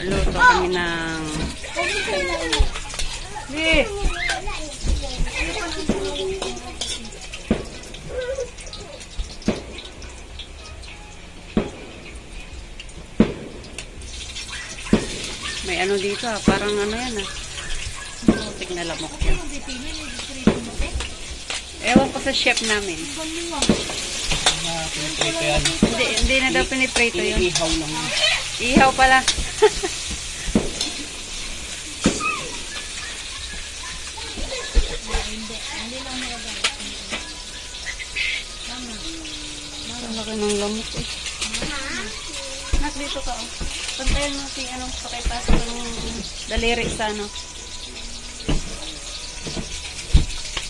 Luto kami ng... Eh! May ano dito ah, parang ano yan ah. Putik na lamok yan. Ewan ko sa chef namin. Piniprito yan. Hindi, hindi na daw piniprito yun. Iniihaw lang. Ihaw pala. Ang laki ng lamok eh. Nak, dito ka oh. Pantayan mo si anong pakipasok ng daliri sa ano.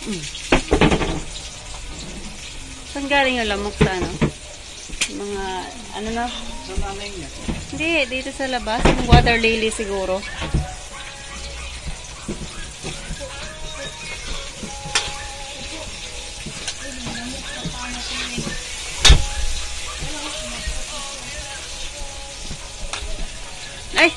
Mm. Saan galing yung lamok sa ano? Mga, ano na, Sa nanay niya. hindi, dito sa labas. Yung water lily siguro. Ay!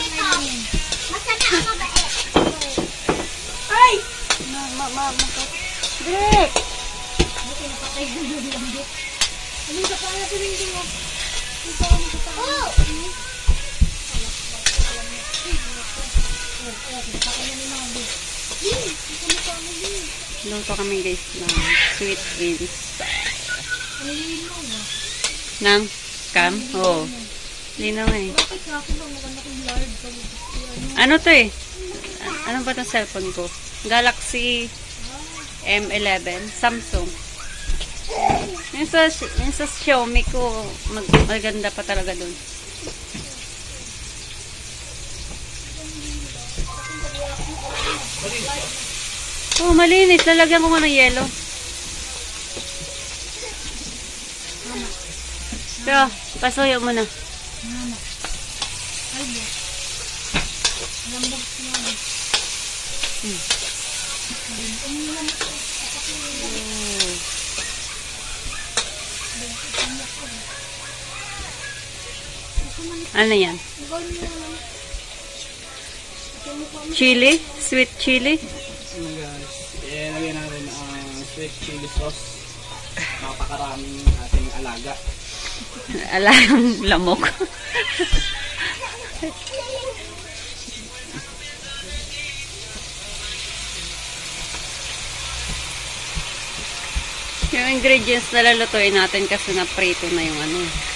Dito? Masana ako ba eh? Ay! Ma, ma, ma, ma. Drake! Buti napatay ko yung lambot. Anong sa kaya ko rin mo? Ito ano sa kaya? Oh! Luto kami guys ng sweet beans. Nang? Cam? Oo. Linaw eh. Ano to eh? Ano ba itong cellphone ko? Galaxy M11. Samsung. Yung sa, yung sa Xiaomi ko, mag, maganda pa talaga dun. Oh, malinis. Lalagyan ko nga ng yelo. Pero, pasuyo mo na. Na. Ano yan? Chili? Sweet chili? Sweet chili sauce. Napakaraming ating alaga. Alang lamok. yung ingredients na lalutuin natin kasi na prito na yung ano.